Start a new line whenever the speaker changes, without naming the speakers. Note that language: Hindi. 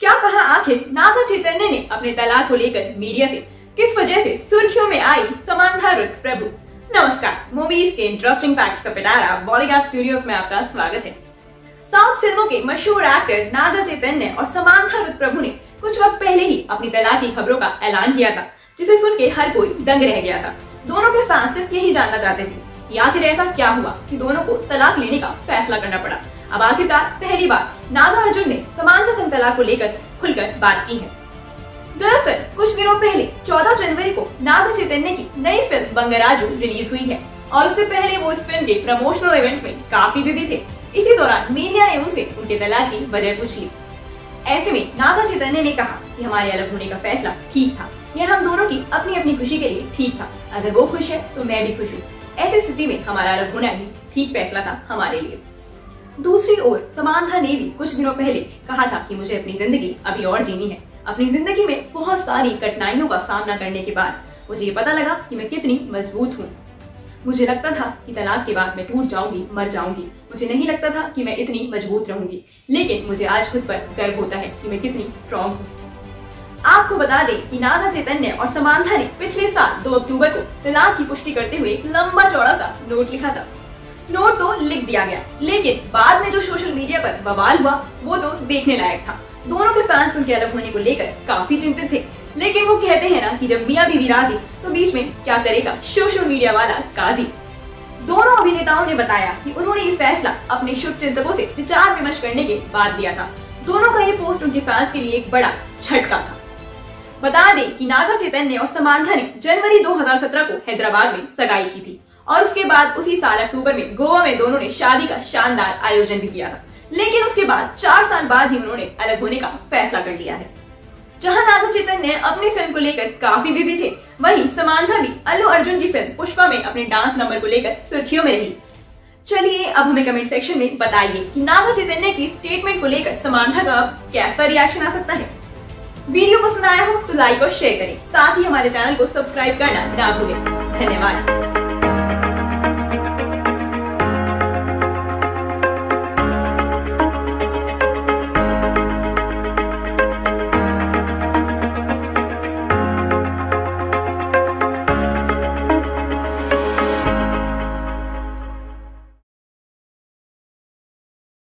क्या कहा आखिर? नागा चैतन्य ने अपने तलाक को लेकर मीडिया से। किस वजह से सुर्खियों में आई समांथा रुत प्रभु? नमस्कार मूवीज़ के इंटरेस्टिंग फैक्ट्स का पिटारा बॉलीवुड स्टूडियोज में आपका स्वागत है। साउथ फ़िल्मों के मशहूर एक्टर नागा चैतन्य और समांथा रुत प्रभु ने कुछ वक्त पहले ही अपनी तलाक की खबरों का ऐलान किया था, जिसे सुन के हर कोई दंग रह गया था। दोनों के फैंस सिर्फ़ यही जानना चाहते थे, या आखिर ऐसा क्या हुआ कि दोनों को तलाक लेने का फैसला करना पड़ा? अब आखिरकार, पहली बार नागा अर्जुन ने समानता संग तलाक को लेकर खुलकर बात की है। दरअसल, कुछ दिनों पहले 14 जनवरी को नागा चैतन्य की नई फ़िल्म बंगराजू रिलीज़ हुई है और उससे पहले वो इस फ़िल्म के प्रमोशनल इवेंट्स में काफ़ी बिज़ी थे। इसी दौरान मीडिया ने उनसे उनके तलाक की वजह पूछ ली। ऐसे में नागा चैतन्य ने कहा कि हमारे अलग होने का फैसला ठीक था। यह हम दोनों की अपनी अपनी खुशी के लिए ठीक था। अगर वो खुश है तो मैं भी खुश हूँ। ऐसी स्थिति में हमारा अलग होना भी ठीक फैसला था हमारे लिए। दूसरी ओर समानता ने भी कुछ दिनों पहले कहा था कि मुझे अपनी ज़िंदगी अभी और जीनी है। अपनी ज़िंदगी में बहुत सारी कठिनाइयों का सामना करने के बाद मुझे ये पता लगा कि मैं कितनी मज़बूत हूँ। मुझे लगता था कि तलाक के बाद मैं टूट जाऊँगी, मर जाऊँगी। मुझे नहीं लगता था कि मैं इतनी मज़बूत रहूँगी, लेकिन मुझे आज खुद पर गर्व होता है कि मैं कितनी स्ट्रॉन्ग हूँ। आपको बता दें कि नागा चैतन्य और समानता ने पिछले साल 2 अक्टूबर को तलाक की पुष्टि करते हुए लंबा चौड़ा सा नोट लिखा था। नोट तो लिख दिया गया। लेकिन बाद में जो सोशल मीडिया पर बवाल हुआ, वो तो देखने लायक था। दोनों के फैंस उनके अलग होने को लेकर काफ़ी चिंतित थे। लेकिन वो कहते हैं ना कि जब मियाँ बीवी राज़ी तो बीच में क्या करेगा सोशल मीडिया वाला काजी? दोनों अभिनेताओं ने बताया कि उन्होंने ये फैसला अपने शुभ चिंतकों से विचार विमर्श करने के बाद लिया था। दोनों का ये पोस्ट उनके फैंस के लिए एक बड़ा झटका था। बता दें कि नागा चैतन्य और समानता ने जनवरी 2017 को हैदराबाद में सगाई की थी। और उसके बाद उसी साल अक्टूबर में गोवा में दोनों ने शादी का शानदार आयोजन भी किया था। लेकिन उसके बाद चार साल बाद ही उन्होंने अलग होने का फैसला कर लिया है। जहाँ नागा चैतन्य अपनी फ़िल्म को लेकर काफ़ी बिज़ी थे। वहीं समानता भी अल्लू अर्जुन की फ़िल्म पुष्पा में अपने डांस नंबर को लेकर सुर्खियों में रही। चलिए, अब हमें कमेंट सेक्शन में बताइए कि नागा चैतन्य की स्टेटमेंट को लेकर समानता का कैसा रिएक्शन आ सकता है। वीडियो पसंद आया हो तो लाइक और शेयर करें। साथ ही हमारे चैनल को सब्सक्राइब करना ना भूलें। धन्यवाद।